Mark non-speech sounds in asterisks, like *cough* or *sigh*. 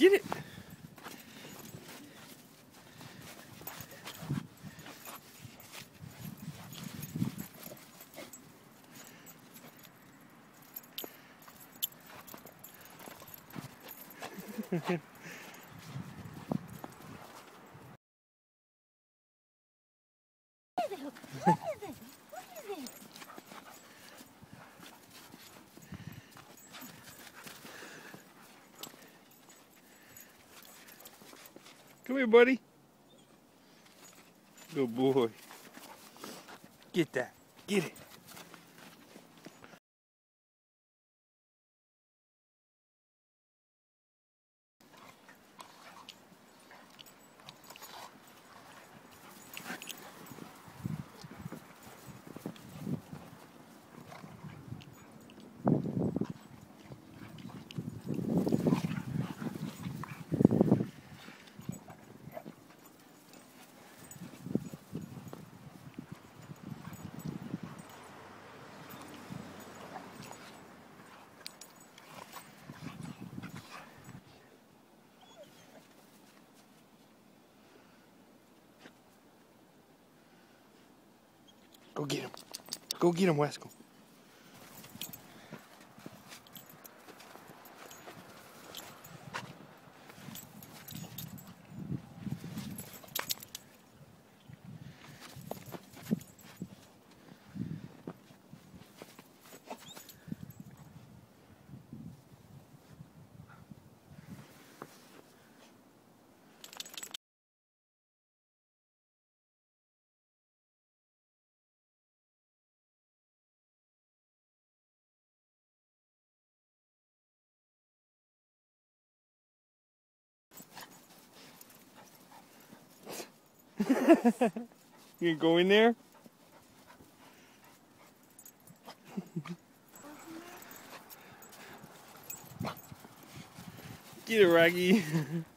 Get it. What *laughs* Come here, buddy. Good boy. Get that. Get it. Go get him. Go get him, Wesco. *laughs* you go in there? Get it, Raggy. *laughs*